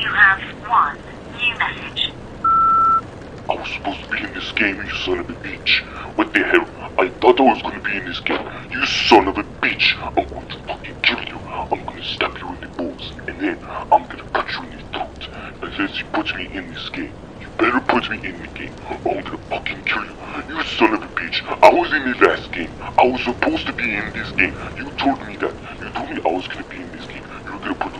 You have one new message. I was supposed to be in this game, you son of a bitch. What the hell? I thought I was gonna be in this game. You son of a bitch. I'm going to fucking kill you. I'm gonna stab you in the balls. And then I'm gonna cut you in the throat. Unless you put me in this game. You better put me in the game. I'm gonna fucking kill you. You son of a bitch. I was in the last game. I was supposed to be in this game. You told me that. You told me I was gonna be in this game. You were gonna put